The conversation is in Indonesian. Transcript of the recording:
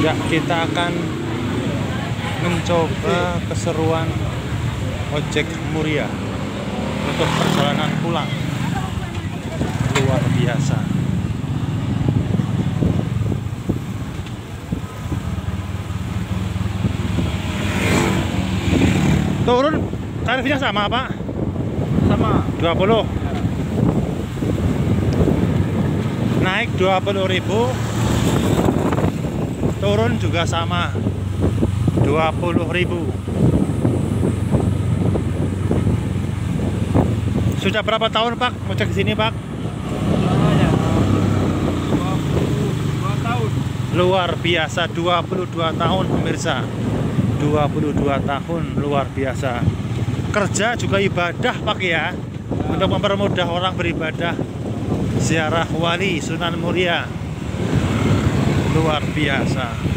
Ya, kita akan mencoba keseruan ojek Muria untuk perjalanan pulang. Luar biasa. Turun tarifnya sama, Pak? sama 20 naik 20.000 turun juga sama 20.000 sudah berapa tahun Pak? Ngecek di sini Pak? Namanya 22 tahun. Luar biasa 22 tahun pemirsa. 22 tahun luar biasa. Kerja juga ibadah Pak ya. Untuk mempermudah orang beribadah. Ziarah wali Sunan Muria luar biasa